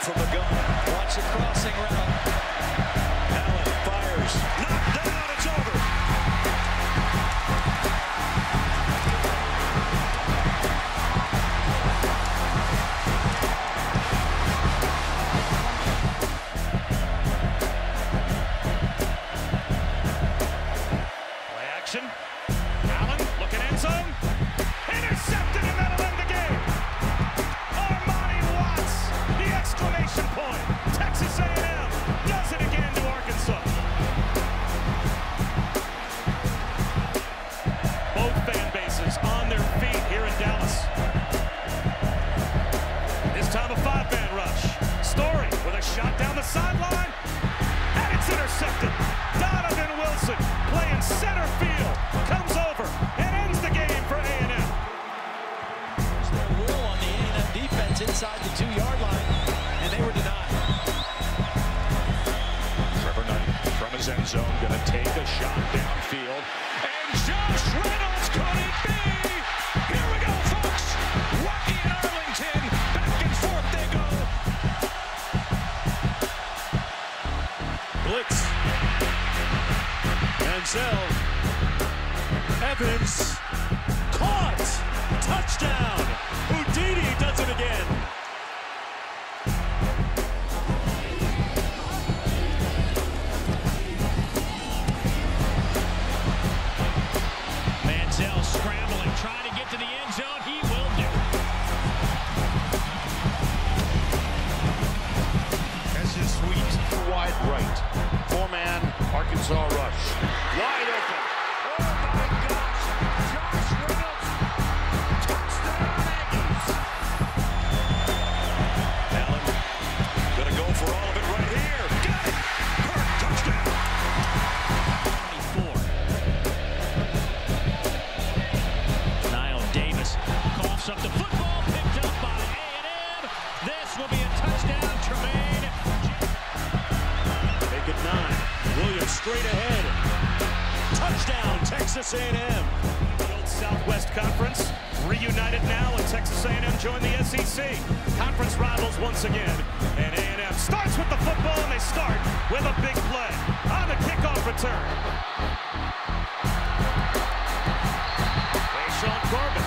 from the gun. Watch the crossing route. Allen fires. Knocked Shot down the sideline, and it's intercepted. Donovan Wilson, playing center field, comes over and ends the game for a and There's their will on the a defense inside the two-yard line, and they were denied. Trevor Knight from his end zone, going to take a shot downfield, and Josh Reynolds Blitz. Manziel. Evans. Caught. Touchdown. Houdini does it again. Manziel scrambling, trying right. Four-man Arkansas rush. Wide Williams straight ahead. Touchdown, Texas A&M. Southwest Conference reunited now, and Texas A&M joined the SEC. Conference rivals once again, and A&M starts with the football, and they start with a big play on the kickoff return. Sean Corbin